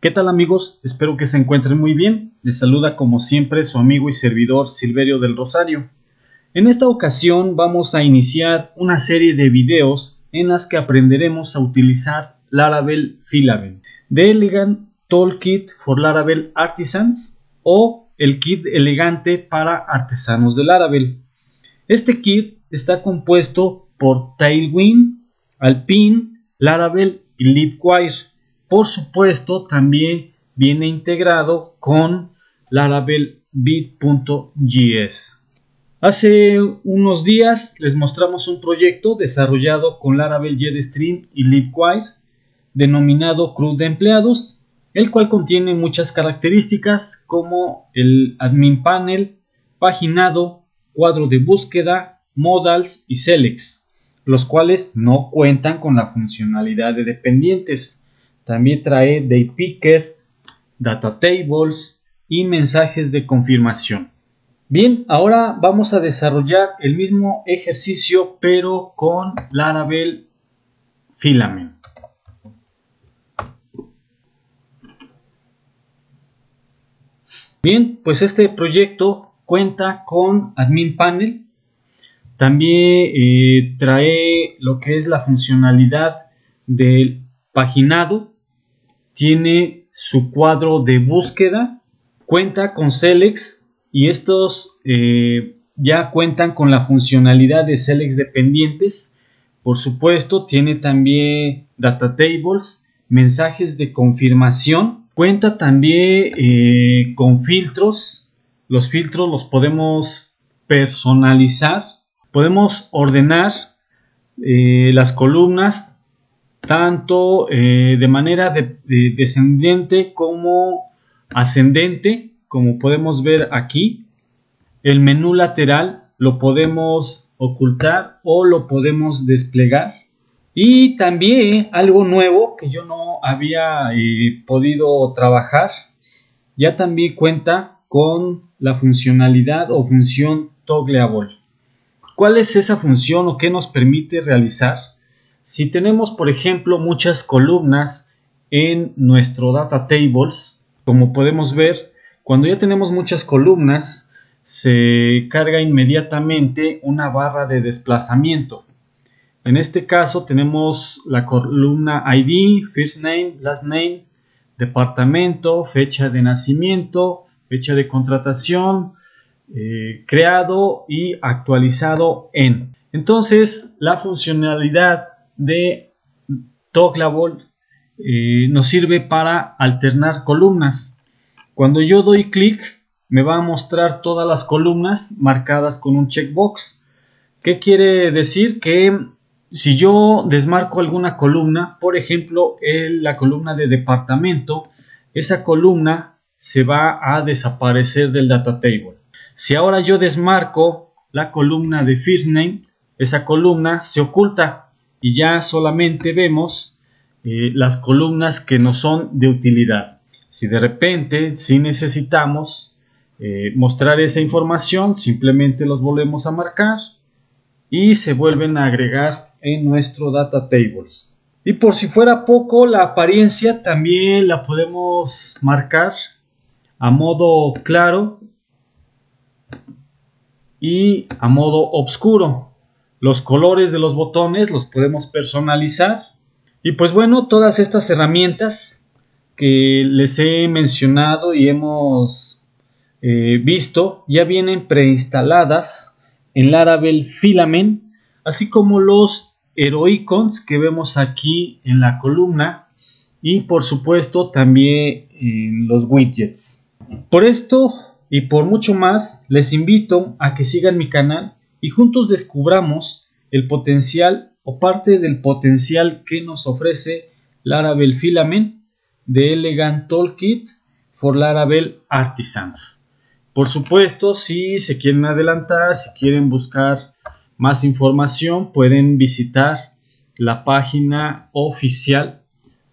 ¿Qué tal amigos? Espero que se encuentren muy bien. Les saluda como siempre su amigo y servidor Silverio del Rosario. En esta ocasión vamos a iniciar una serie de videos en las que aprenderemos a utilizar Laravel Filament, The Elegant Toolkit for Laravel Artisans o el kit elegante para artesanos de Laravel. Este kit está compuesto por Tailwind, Alpine, Laravel y Livewire por supuesto, también viene integrado con Laravel Bit.js. Hace unos días les mostramos un proyecto desarrollado con Laravel JetStream y Livewire denominado CRUD de empleados, el cual contiene muchas características como el admin panel, paginado, cuadro de búsqueda, modals y selects, los cuales no cuentan con la funcionalidad de dependientes. También trae Daypicker, Data Tables y mensajes de confirmación. Bien, ahora vamos a desarrollar el mismo ejercicio pero con Laravel Filament. Bien, pues este proyecto cuenta con Admin Panel. También eh, trae lo que es la funcionalidad del paginado tiene su cuadro de búsqueda, cuenta con Selex y estos eh, ya cuentan con la funcionalidad de Selex dependientes. Por supuesto, tiene también data tables, mensajes de confirmación. Cuenta también eh, con filtros. Los filtros los podemos personalizar. Podemos ordenar eh, las columnas tanto eh, de manera descendiente como ascendente, como podemos ver aquí. El menú lateral lo podemos ocultar o lo podemos desplegar. Y también algo nuevo que yo no había eh, podido trabajar, ya también cuenta con la funcionalidad o función toggleable. ¿Cuál es esa función o qué nos permite realizar? Si tenemos, por ejemplo, muchas columnas en nuestro data tables, como podemos ver, cuando ya tenemos muchas columnas, se carga inmediatamente una barra de desplazamiento. En este caso tenemos la columna ID, first name, last name, departamento, fecha de nacimiento, fecha de contratación, eh, creado y actualizado en. Entonces, la funcionalidad de Toggleable eh, nos sirve para alternar columnas. Cuando yo doy clic me va a mostrar todas las columnas marcadas con un checkbox. ¿Qué quiere decir? Que si yo desmarco alguna columna, por ejemplo, la columna de departamento, esa columna se va a desaparecer del data table. Si ahora yo desmarco la columna de first name, esa columna se oculta y ya solamente vemos eh, las columnas que no son de utilidad. Si de repente, si necesitamos eh, mostrar esa información, simplemente los volvemos a marcar y se vuelven a agregar en nuestro data tables. Y por si fuera poco, la apariencia también la podemos marcar a modo claro y a modo oscuro. Los colores de los botones los podemos personalizar. Y pues bueno, todas estas herramientas que les he mencionado y hemos eh, visto ya vienen preinstaladas en Laravel Filament, así como los Heroicons que vemos aquí en la columna y por supuesto también en los widgets. Por esto y por mucho más, les invito a que sigan mi canal y juntos descubramos el potencial o parte del potencial que nos ofrece Laravel Filament de Elegant Toolkit for Laravel Artisans. Por supuesto, si se quieren adelantar, si quieren buscar más información, pueden visitar la página oficial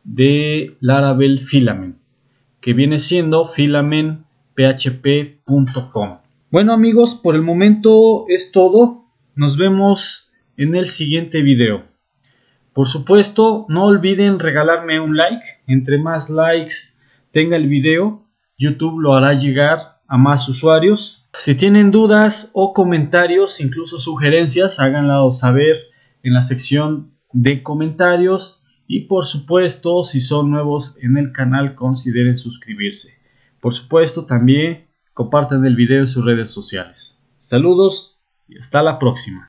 de Laravel Filament, que viene siendo filamentphp.com. Bueno amigos, por el momento es todo. Nos vemos en el siguiente video. Por supuesto, no olviden regalarme un like. Entre más likes tenga el video, YouTube lo hará llegar a más usuarios. Si tienen dudas o comentarios, incluso sugerencias, háganlo saber en la sección de comentarios. Y por supuesto, si son nuevos en el canal, consideren suscribirse. Por supuesto, también compartan el video en sus redes sociales. Saludos y hasta la próxima.